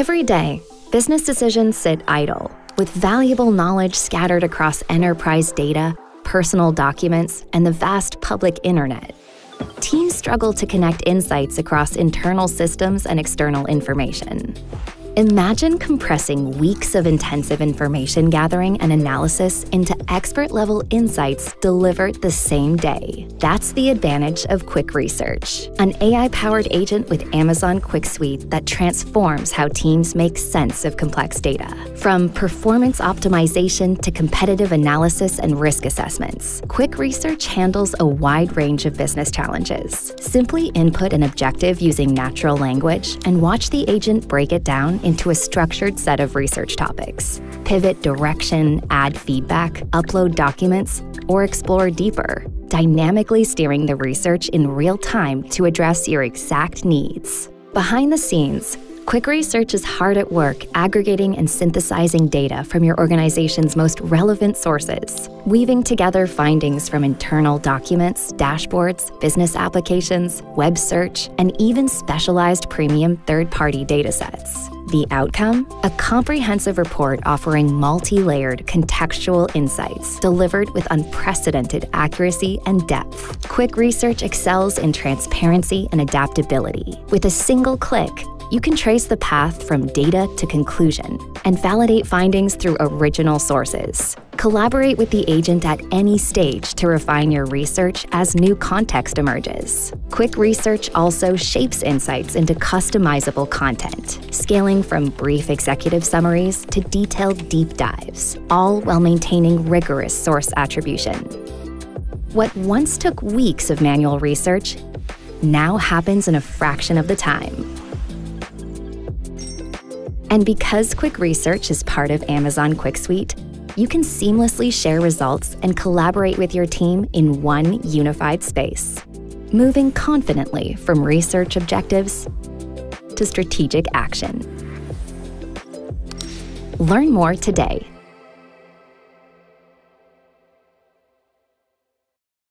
Every day, business decisions sit idle, with valuable knowledge scattered across enterprise data, personal documents, and the vast public internet. Teams struggle to connect insights across internal systems and external information. Imagine compressing weeks of intensive information gathering and analysis into expert level insights delivered the same day. That's the advantage of Quick Research, an AI powered agent with Amazon Quick Suite that transforms how teams make sense of complex data. From performance optimization to competitive analysis and risk assessments, Quick Research handles a wide range of business challenges. Simply input an objective using natural language and watch the agent break it down into a structured set of research topics. Pivot direction, add feedback, upload documents, or explore deeper, dynamically steering the research in real time to address your exact needs. Behind the scenes, Quick Research is hard at work aggregating and synthesizing data from your organization's most relevant sources, weaving together findings from internal documents, dashboards, business applications, web search, and even specialized premium third party datasets. The outcome? A comprehensive report offering multi layered contextual insights delivered with unprecedented accuracy and depth. Quick Research excels in transparency and adaptability. With a single click, you can trace the path from data to conclusion and validate findings through original sources. Collaborate with the agent at any stage to refine your research as new context emerges. Quick Research also shapes insights into customizable content, scaling from brief executive summaries to detailed deep dives, all while maintaining rigorous source attribution. What once took weeks of manual research now happens in a fraction of the time. And because Quick Research is part of Amazon Quick Suite, you can seamlessly share results and collaborate with your team in one unified space, moving confidently from research objectives to strategic action. Learn more today